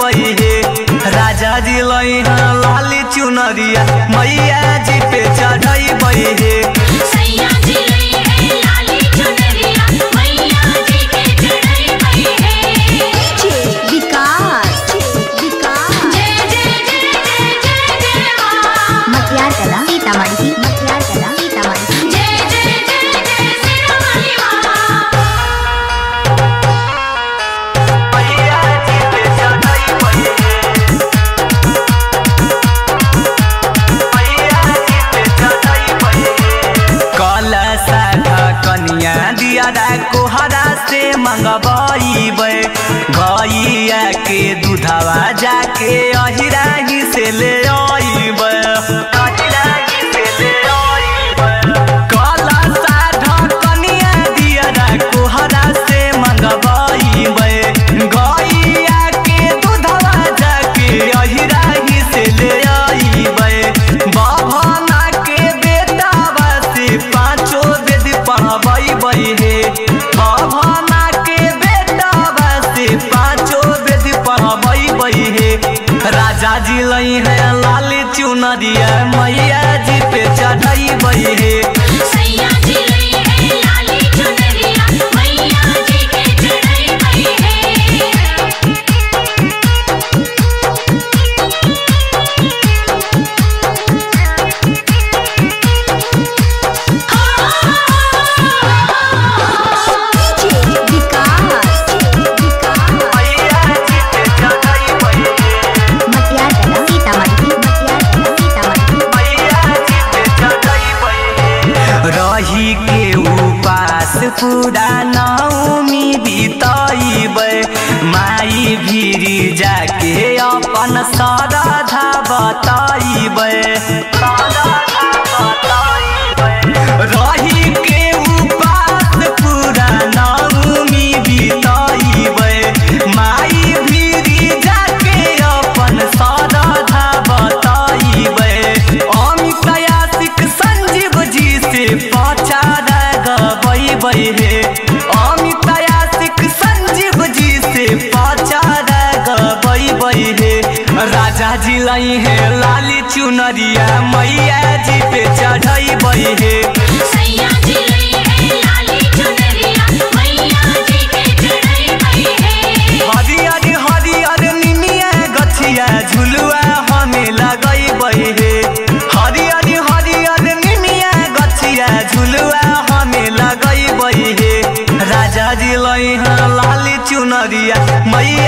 बई हे। राजा जी लई लाली चुनरिया, मैया जी पे चढ़ई बई हे। सैया जी दिया कोहरा से मंगवाईबे गैया के दूधवा जाके अहिराही से ले जी लई है लाली चुनरिया मैया जी पे चढ़ाई बही हे। पूरा नौमी बीतैबे माई भीरी जाके अपन श्रद्धा बताइबे गबई हे। राजा जी लई है लाली चुनरिया मैया जी पे चढ़ई बई हे। सैया जी लई है लाली चुनरिया मैया जी के चढ़ई बई है। हरियर हरियर निमिया गछिया झुलुआ हमें लगई बई हे। हरियर हरियर निमिया झुलुआ हमें लगई बई हे। राजा जी लई है लाली चुनरिया मैया